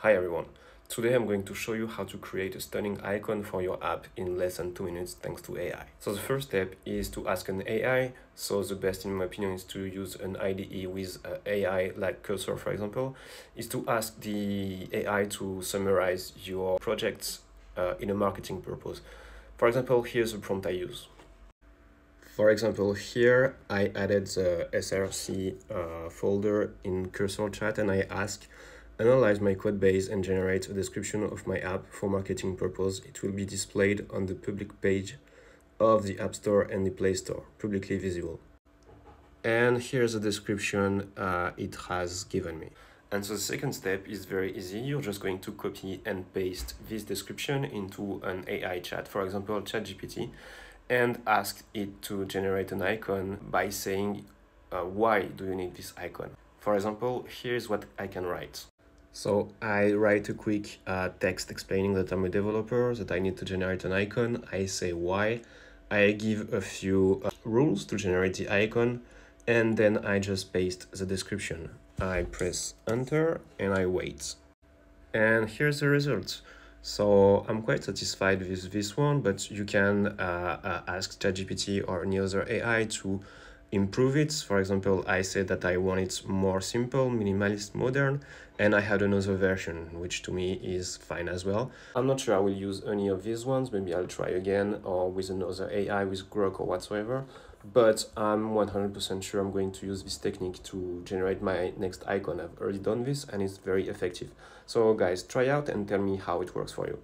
Hi everyone. Today I'm going to show you how to create a stunning icon for your app in less than 2 minutes thanks to AI. So the first step is to ask an AI. So the best in my opinion is to use an IDE with uh, AI like Cursor for example, is to ask the AI to summarize your projects uh, in a marketing purpose. For example, here's the prompt I use. For example, here I added the SRC uh, folder in Cursor chat and I ask analyze my code base and generate a description of my app for marketing purpose. It will be displayed on the public page of the App Store and the Play Store, publicly visible. And here's the description uh, it has given me. And so the second step is very easy. You're just going to copy and paste this description into an AI chat, for example, ChatGPT, and ask it to generate an icon by saying, uh, why do you need this icon? For example, here's what I can write. So I write a quick uh, text explaining that I'm a developer, that I need to generate an icon. I say why. I give a few uh, rules to generate the icon, and then I just paste the description. I press enter and I wait. And here's the result. So I'm quite satisfied with this one, but you can uh, uh ask ChatGPT or any other AI to improve it. For example, I said that I want it more simple, minimalist, modern, and I had another version, which to me is fine as well. I'm not sure I will use any of these ones. Maybe I'll try again or with another AI, with Grok or whatsoever. But I'm 100% sure I'm going to use this technique to generate my next icon. I've already done this and it's very effective. So guys, try out and tell me how it works for you.